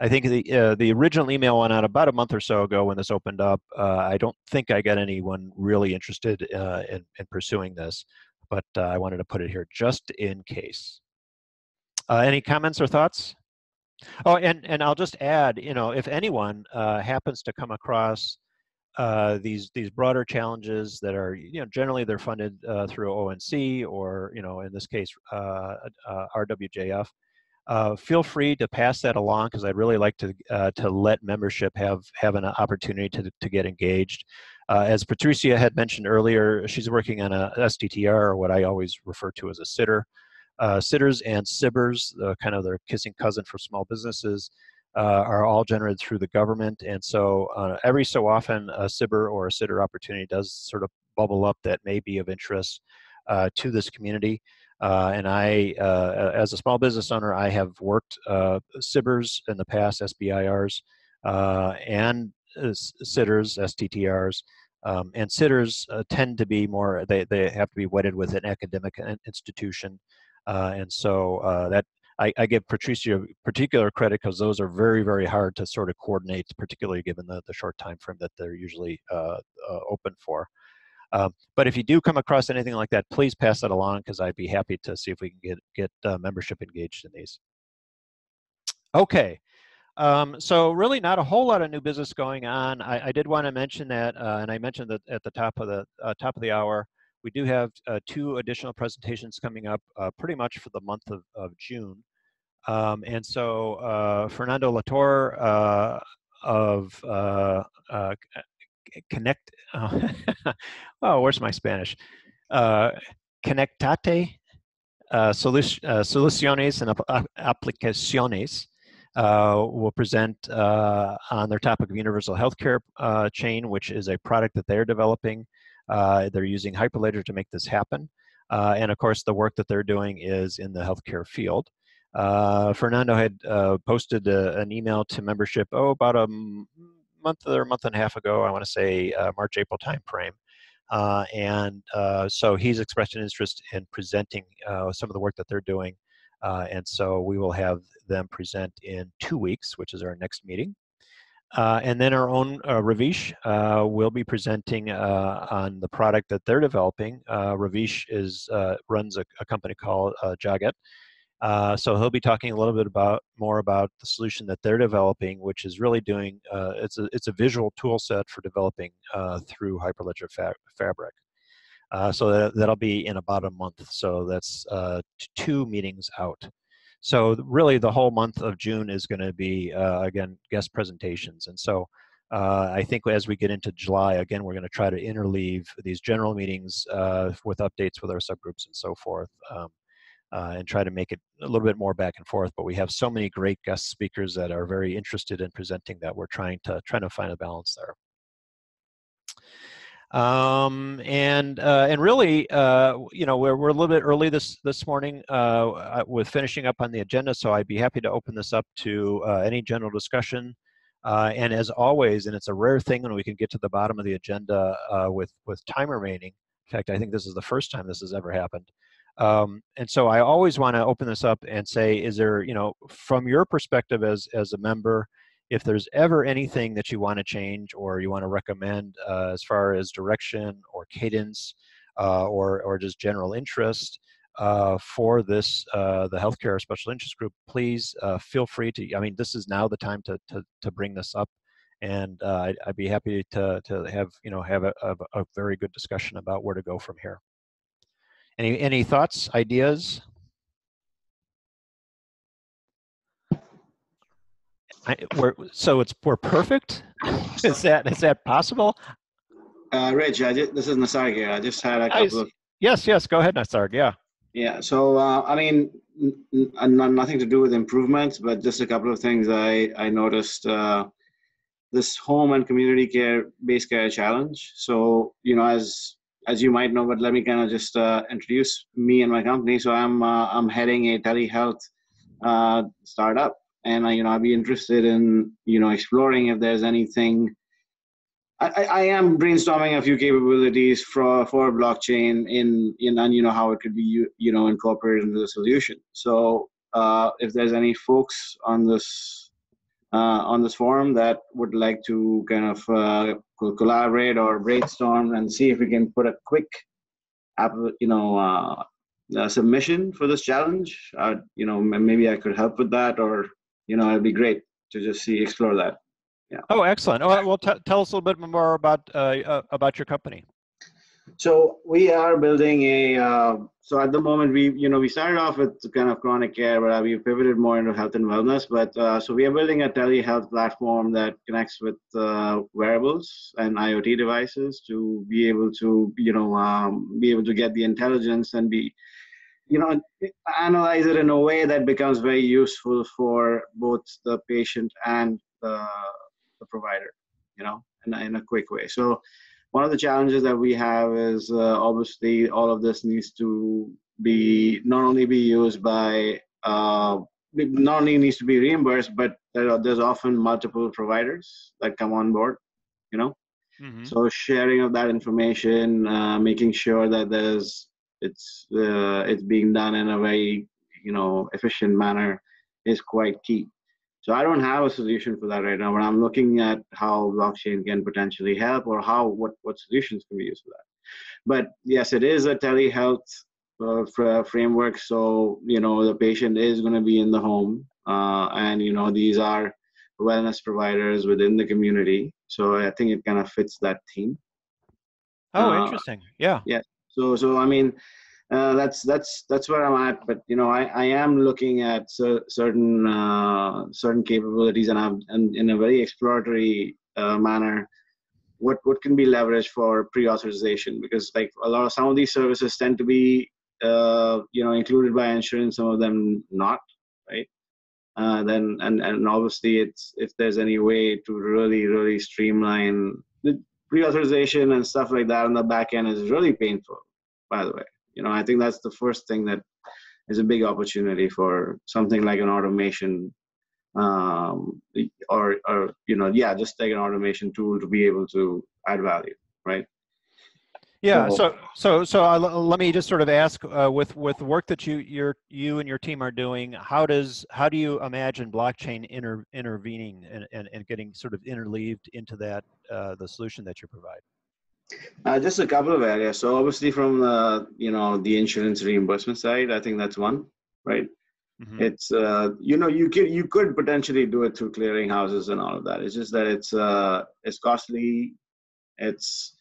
I think the the original email went out about a month or so ago when this opened up. I don't think I got anyone really interested in, in pursuing this, but I wanted to put it here just in case. any comments or thoughts? Oh, and, and I'll just add, you know, if anyone uh, happens to come across uh, these these broader challenges that are you know generally they're funded uh, through ONC or you know in this case uh, uh RWJF. Uh, feel free to pass that along because I'd really like to uh, to let membership have have an opportunity to to get engaged. as Patricia had mentioned earlier, she's working on a STTR, or what I always refer to as a sitter. sitters and SBIRs, kind of their kissing cousin for small businesses, uh, are all generated through the government. And so uh, every so often a SBIR or a sitter opportunity does sort of bubble up that may be of interest uh, to this community. Uh, and I, uh, as a small business owner, I have worked uh, SBIRs in the past, SBIRs, and sitters, STTRs. Um, and sitters tend to be more, they, they have to be wedded with an academic institution. and so that I, I give Patricia particular credit because those are very, very hard to sort of coordinate, particularly given the, the short time frame that they're usually uh, uh, open for. Um, but if you do come across anything like that, please pass that along because I'd be happy to see if we can get, get uh, membership engaged in these. Okay, um, so really not a whole lot of new business going on. I, I did want to mention that, uh, and I mentioned that at the top of the uh, top of the hour, we do have uh, two additional presentations coming up uh, pretty much for the month of, of June. Um, and so uh, Fernando Latour of connect. Oh, *laughs* oh, where's my Spanish? Uh, conectate uh, soluciones and aplicaciones uh, will present uh, on their topic of universal healthcare uh, chain, which is a product that they're developing. Uh, they're using Hyperledger to make this happen. Uh, and of course, the work that they're doing is in the healthcare field. Fernando had posted a, an email to membership, oh, about a month or a month and a half ago, I want to say March, April timeframe. Uh, and uh, so he's expressed an interest in presenting uh, some of the work that they're doing. and so we will have them present in two weeks, which is our next meeting. Uh, and then our own uh, Ravish uh, will be presenting on the product that they're developing. Ravish is runs a, a, company called Jagat, uh, so he'll be talking a little bit about more about the solution that they're developing, which is really doing uh, it's a it's a visual tool set for developing uh, through Hyperledger fa Fabric. Uh, so that, that'll be in about a month. So that's uh, two meetings out. So really, the whole month of June is going to be again guest presentations, and so. I think as we get into July, again, we're going to try to interleave these general meetings with updates with our subgroups and so forth. Um, uh, and try to make it a little bit more back and forth. But we have so many great guest speakers that are very interested in presenting that we're trying to trying to find a balance there. Um, and uh, and really, uh, you know, we're, we're a little bit early this this morning uh, uh with finishing up on the agenda, so I'd be happy to open this up to uh, any general discussion. And as always, and it's a rare thing when we can get to the bottom of the agenda with with time remaining. In fact, I think this is the first time this has ever happened. Um, and so I always want to open this up and say, is there, you know, from your perspective as as a member, if there's ever anything that you want to change or you want to recommend uh, as far as direction or cadence uh, or or just general interest uh, for this uh, the healthcare special interest group, please uh, feel free to. I mean, this is now the time to to to bring this up and uh, I'd, I'd, be happy to to have you know have a, a, a, very good discussion about where to go from here. Any any thoughts, ideas? I, we're, so it's we're perfect. *laughs* is that is that possible?
Uh, Rich, I just, this is Nasarg here. I just had a couple of.
Yes, yes. Go ahead, Nasarg. Yeah.
Yeah. So uh, I mean, n- nothing to do with improvements, but just a couple of things I I noticed. Uh, this home and community care based care challenge. So you know, as as you might know, but let me kind of just uh, introduce me and my company. So I'm uh, I'm heading a telehealth uh, startup, and you know I'd be interested in you know exploring if there's anything. I, I am brainstorming a few capabilities for for blockchain in in and you know how it could be you know incorporated into the solution. So uh, if there's any folks on this on this forum that would like to kind of uh, collaborate or brainstorm and see if we can put a quick, you know, uh, submission for this challenge. Uh, you know, maybe I could help with that, or you know, it'd be great to just see explore that. Yeah.
Oh, excellent. Oh, well, tell us a little bit more about uh, uh, about your company.
So we are building a. Uh, so at the moment, we you know we started off with kind of chronic care, but we pivoted more into health and wellness. But uh, so we are building a telehealth platform that connects with uh, wearables and IoT devices to be able to you know um, be able to get the intelligence and be you know analyze it in a way that becomes very useful for both the patient and the, the provider. You know, in in a quick way. So one of the challenges that we have is uh, obviously all of this needs to be not only be used by uh, not only needs to be reimbursed, but there are, there's often multiple providers that come on board. You know, mm-hmm. so sharing of that information, uh, making sure that there's it's uh, it's being done in a very you know efficient manner is quite key. So I don't have a solution for that right now, but I'm looking at how blockchain can potentially help or how what what solutions can be used for that. But yes, it is a telehealth uh, framework. So you know the patient is going to be in the home, uh, and you know these are wellness providers within the community. So I think it kind of fits that theme.
Oh, uh, interesting. Yeah.
Yeah. So so I mean, uh, that's that's that's where I'm at. But you know, I, I am looking at cer- certain uh, certain capabilities, and I'm and in a very exploratory uh, manner, what what can be leveraged for pre-authorization because like a lot of some of these services tend to be uh, you know included by insurance some of them not right uh, then and and obviously it's if there's any way to really really streamline the pre-authorization and stuff like that on the back end is really painful by the way you know i think that's the first thing that is a big opportunity for something like an automation um, or or you know yeah just like an automation tool to be able to add value right?
Yeah so so so uh, let me just sort of ask uh, with with the work that you your you and your team are doing how does how do you imagine blockchain inter, intervening and, and, and getting sort of interleaved into that uh, the solution that you provide
uh, just a couple of areas so obviously from the you know the insurance reimbursement side i think that's one right Mm-hmm. It's uh, you know you could you could potentially do it through clearing houses and all of that. It's just that it's uh, it's costly. It's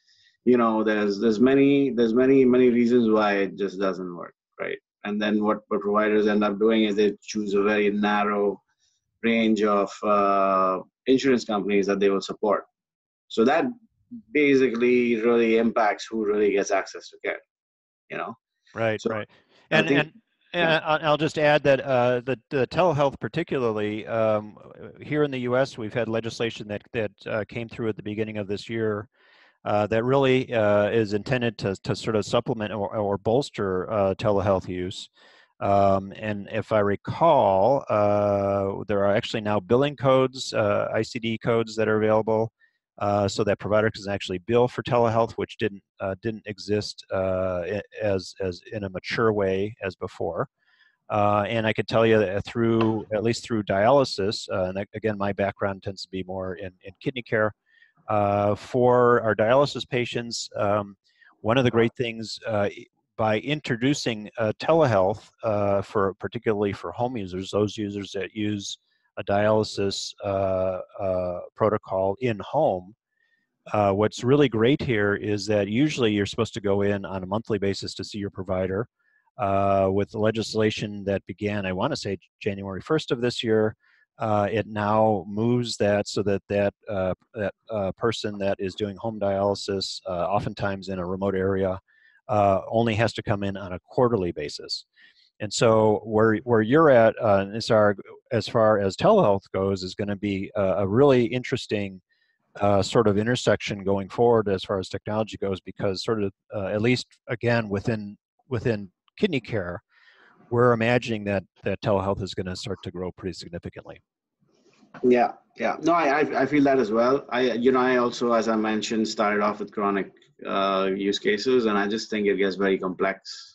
you know there's there's many there's many many reasons why it just doesn't work right. And then what, what providers end up doing is they choose a very narrow range of uh, insurance companies that they will support. So that basically really impacts who really gets access to care. You know.
Right. So right. And, think, and and I'll just add that uh, the, the, telehealth, particularly um, here in the U.S., we've had legislation that that uh, came through at the beginning of this year uh, that really uh, is intended to to sort of supplement or, or bolster uh, telehealth use. Um, and if I recall, uh, there are actually now billing codes, ICD codes that are available. So that provider can actually bill for telehealth, which didn't uh, didn't exist uh, as as in a mature way as before. Uh, and I could tell you that through at least through dialysis, uh, and again, my background tends to be more in, in kidney care. Uh, for our dialysis patients, um, one of the great things uh, by introducing telehealth for particularly for home users, those users that use a dialysis protocol in home, uh, what's really great here is that usually you're supposed to go in on a monthly basis to see your provider. Uh, with the legislation that began, I want to say January 1st of this year, uh, it now moves that so that that, uh, that uh, person that is doing home dialysis, uh, oftentimes in a remote area, only has to come in on a quarterly basis. And so where where you're at, as, far, as far as telehealth goes, is going to be a, a really interesting uh, sort of intersection going forward as far as technology goes because sort of uh, at least again within within kidney care we're imagining that that telehealth is going to start to grow pretty significantly.
Yeah yeah. No I, I feel that as well. I you know i also as i mentioned started off with chronic uh, use cases and i just think it gets very complex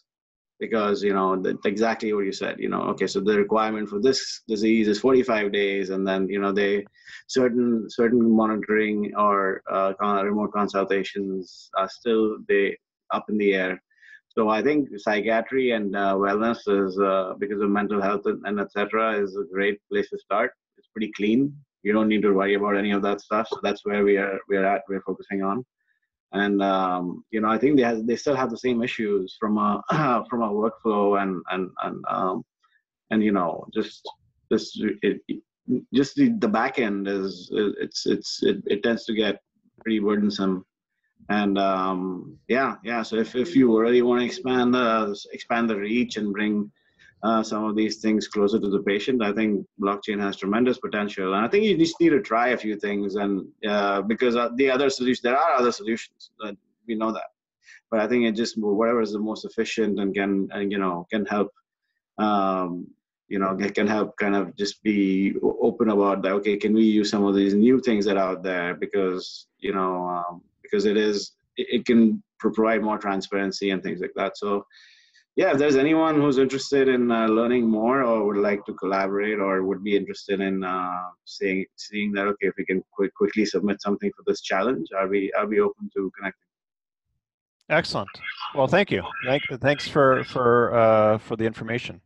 because you know exactly what you said you know okay so the requirement for this disease is 45 days and then you know they certain certain monitoring or uh, remote consultations are still they up in the air. So i think psychiatry and uh, wellness is uh, because of mental health and, and etc is a great place to start. It's pretty clean. You don't need to worry about any of that stuff. So that's where we are we're at we're focusing on and um, you know I think they have, they still have the same issues from a *clears throat* from a workflow and and and um, and you know just this it, just the, the back end is it's it's it, it tends to get pretty burdensome. And um, yeah yeah so if, if you really want to expand the expand the reach and bring uh, some of these things closer to the patient. I think blockchain has tremendous potential, and I think you just need to try a few things. And uh, because uh, the other solutions, there are other solutions. we know that, but I think it just whatever is the most efficient and can and you know can help. Um, you know, can help kind of just be open about that. Okay, can we use some of these new things that are out there because you know um, because it is it, it can provide more transparency and things like that. So yeah, if there's anyone who's interested in uh, learning more or would like to collaborate or would be interested in uh, seeing seeing that okay, if we can quick, quickly submit something for this challenge, I'll be I'll be open to connecting.
Excellent. Well, thank you. Thank, thanks for for uh, for the information.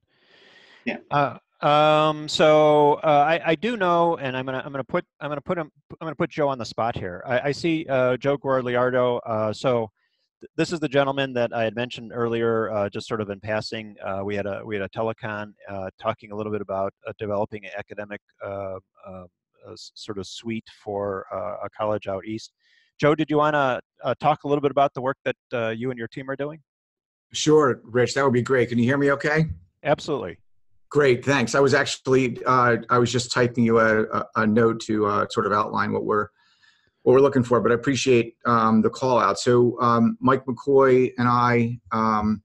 Yeah.
Uh, um, so uh, I, I do know, and I'm gonna I'm gonna put I'm gonna put him I'm gonna put Joe on the spot here. I, I see uh, Joe Guagliardo. Uh, so this is the gentleman that I had mentioned earlier, uh, just sort of in passing. Uh, we had a we had a telecon uh, talking a little bit about uh, developing an academic uh, uh, sort of suite for a college out east. Joe, did you want to uh, talk a little bit about the work that uh, you and your team are doing?
Sure, Rich. That would be great. Can you hear me okay?
Absolutely.
Great, thanks. I was actually uh, I was just typing you a, a, a note to uh, sort of outline what we're what we're looking for, but I appreciate um, the call out. So um, Mike McCoy and I um,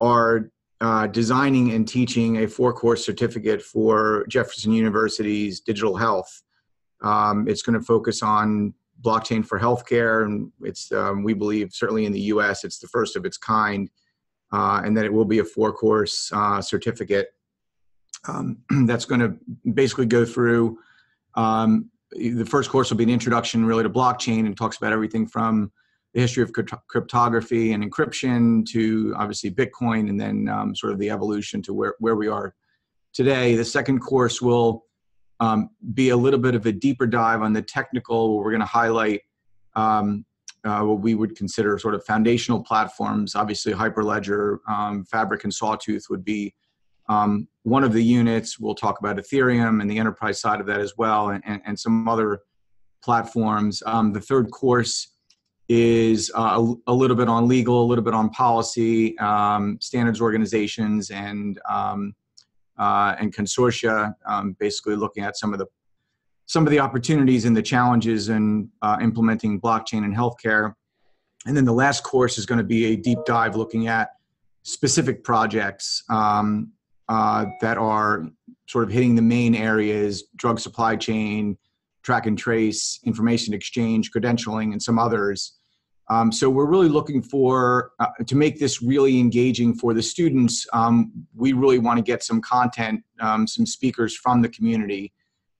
are uh, designing and teaching a four course certificate for Jefferson University's digital health. Um, it's going to focus on blockchain for healthcare, and it's um, we believe certainly in the U.S. it's the first of its kind, uh, and that it will be a four course uh, certificate um, *clears throat* that's going to basically go through. Um, the first course will be an introduction really to blockchain and talks about everything from the history of cryptography and encryption to obviously Bitcoin and then um, sort of the evolution to where, where we are today. The second course will um, be a little bit of a deeper dive on the technical. We're going to highlight um, uh, what we would consider sort of foundational platforms. Obviously, Hyperledger, um, Fabric, and Sawtooth would be um, one of the units. We'll talk about Ethereum and the enterprise side of that as well, and, and, and some other platforms. Um, the third course is uh, a, a, little bit on legal, a little bit on policy, um, standards organizations, and um, uh, and consortia. Um, basically, looking at some of the some of the opportunities and the challenges in uh, implementing blockchain in healthcare. And then the last course is going to be a deep dive looking at specific projects um, uh, that are sort of hitting the main areas drug supply chain, track and trace, information exchange, credentialing, and some others. Um, so we're really looking for uh, to make this really engaging for the students. Um, we really want to get some content, um, some speakers from the community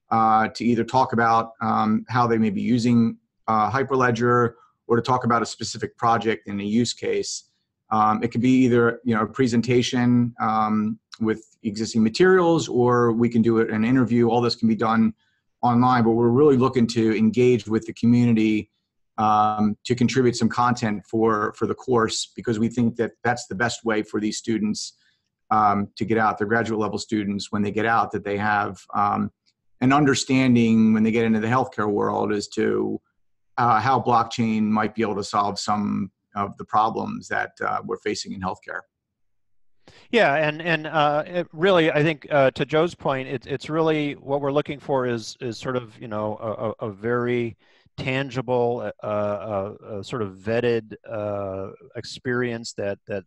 uh, to either talk about um, how they may be using uh, Hyperledger or to talk about a specific project in a use case. Um, it could be either you know a presentation um, with existing materials, or we can do it an interview. All this can be done online, but we're really looking to engage with the community um, to contribute some content for for the course because we think that that's the best way for these students um, to get out. Their graduate level students, when they get out, that they have um, an understanding when they get into the healthcare world as to uh, how blockchain might be able to solve some of the problems that uh, we're facing in healthcare.
Yeah, and and uh, really, I think uh, to Joe's point, it, it's really what we're looking for is is sort of you know a, a very tangible, uh, uh, uh sort of vetted uh, experience that that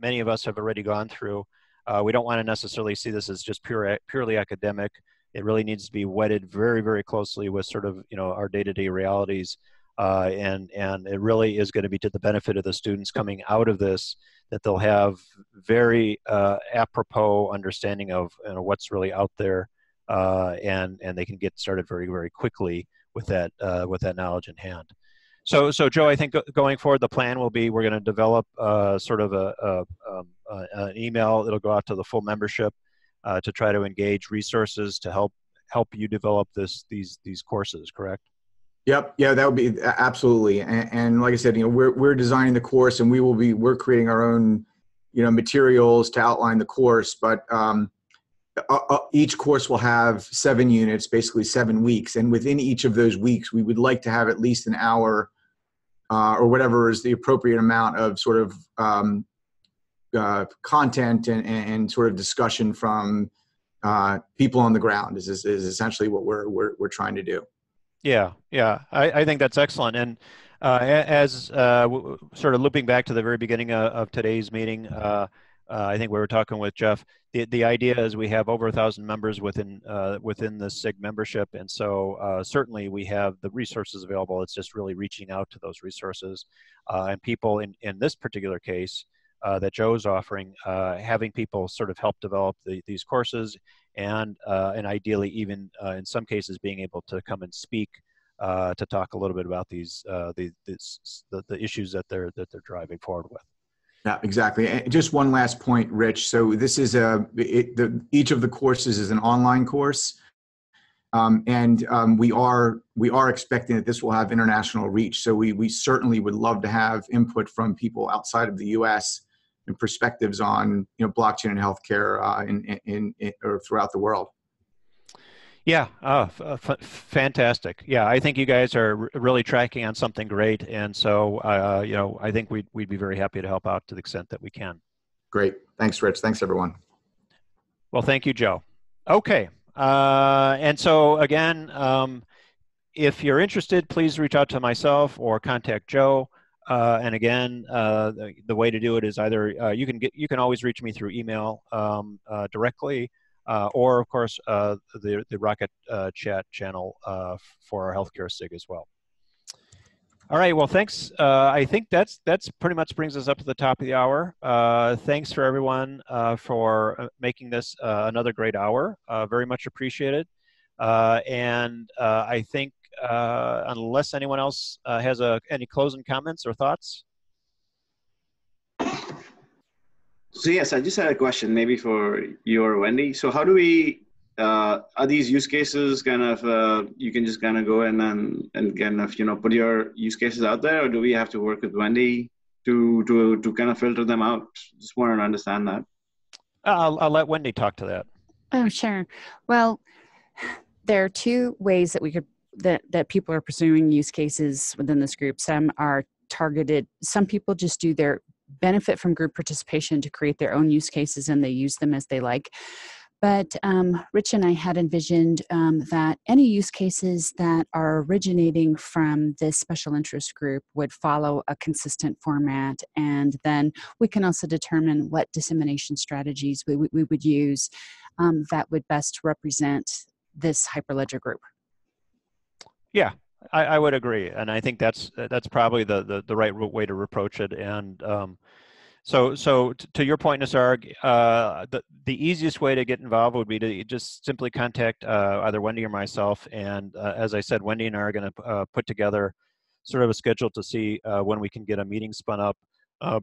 many of us have already gone through. we don't want to necessarily see this as just pure purely academic. It really needs to be wedded very very closely with sort of you know our day to day realities. Uh, and and it really is going to be to the benefit of the students coming out of this that they'll have very uh, apropos understanding of you know, what's really out there, uh, and and they can get started very very quickly with that uh, with that knowledge in hand. So so Joe, I think going forward, the plan will be we're going to develop uh, sort of a, um, a, an email. that'll go out to the full membership uh, to try to engage resources to help help you develop this these these courses. Correct?
Yep. Yeah, that would be absolutely. And, and, like I said, you know, we're we're designing the course, and we will be we're creating our own, you know, materials to outline the course. But um, uh, uh, each course will have seven units, basically seven weeks, and within each of those weeks, we would like to have at least an hour, uh, or whatever is the appropriate amount of sort of um, uh, content and, and, sort of discussion from uh, people on the ground. Is, is is essentially what we're we're we're trying to do.
Yeah, yeah, I, I think that's excellent. And uh, as uh, sort of looping back to the very beginning of, of today's meeting, uh, uh, I think we were talking with Jeff. The, the idea is we have over a thousand members within uh, within the SIG membership, and so uh, certainly we have the resources available. It's just really reaching out to those resources and people in in this particular case. That Joe's offering, having people sort of help develop the, these courses and uh, and ideally even uh, in some cases being able to come and speak uh, to talk a little bit about these uh, the, this, the the issues that they're that they're driving forward with.
Yeah, exactly. And just one last point, Rich. So this is a it, the, each of the courses is an online course, um, and um, we are we are expecting that this will have international reach. So we we certainly would love to have input from people outside of the U.S and perspectives on you know blockchain and healthcare uh, in, in, in, or throughout the world.
Yeah, uh, f- uh, f- fantastic. Yeah, I think you guys are r- really tracking on something great, and so uh, you know, I think we'd we'd be very happy to help out to the extent that we can.
Great. Thanks, Rich. Thanks, everyone.
Well, thank you, Joe. Okay, uh, and so again, um, if you're interested, please reach out to myself or contact Joe. Uh, and again, uh, the, the way to do it is either uh, you can get you can always reach me through email um, uh, directly, uh, or of course uh, the the Rocket Chat channel for our healthcare sig as well. All right. Well, thanks. I think that's that's pretty much brings us up to the top of the hour. Thanks for everyone for making this another great hour. Very much appreciated. And I think uh, unless anyone else uh, has a, any closing comments or thoughts.
So yes, I just had a question, maybe for you or Wendy. So how do we? Uh, are these use cases kind of uh, you can just kind of go in and and kind of you know put your use cases out there, or do we have to work with Wendy to to to kind of filter them out? Just want to understand that.
I'll, I'll let Wendy talk to that.
Oh, sure. Well, there are two ways that we could that that people are pursuing use cases within this group. Some are targeted. Some people just do their benefit from group participation to create their own use cases and they use them as they like. But um, Rich and I had envisioned um, that any use cases that are originating from this special interest group would follow a consistent format. And then we can also determine what dissemination strategies we, we, we would use um, that would best represent this Hyperledger group.
Yeah, I, I would agree, and I think that's that's probably the the, the right way to approach it. And um, so so t- to your point, Nasarg, uh, the the easiest way to get involved would be to just simply contact uh, either Wendy or myself. And uh, as I said, Wendy and I are going to uh, put together sort of a schedule to see uh, when we can get a meeting spun up. Uh,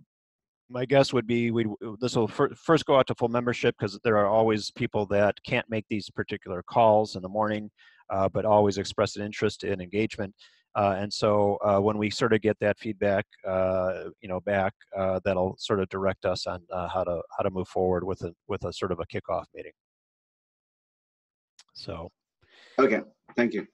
my guess would be we this will fir- first go out to full membership because there are always people that can't make these particular calls in the morning uh, but always express an interest in engagement. Uh, and so uh, when we sort of get that feedback, uh, you know, back, uh, that'll sort of direct us on uh, how to how to move forward with a with a sort of a kickoff meeting. So,
Okay, thank you.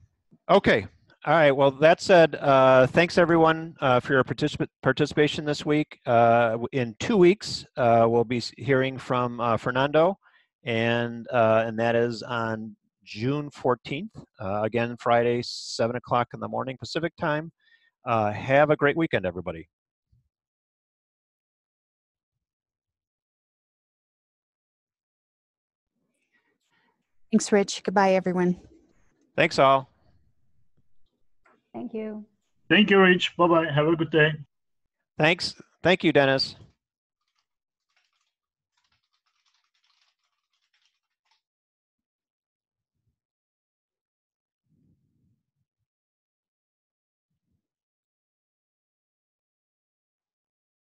okay, all right. Well, that said, uh, thanks everyone uh, for your particip- participation this week. Uh, in two weeks, uh, we'll be hearing from uh, Fernando, and uh, and that is on June 14th. Uh, again, Friday, 7 o'clock in the morning Pacific time. Uh, have a great weekend, everybody.
Thanks, Rich. Goodbye, everyone.
Thanks, all.
Thank you.
Thank you, Rich. Bye bye. Have a good day.
Thanks. Thank you, Dennis.